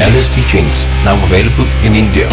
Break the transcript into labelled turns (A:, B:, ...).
A: and his teachings now available in India.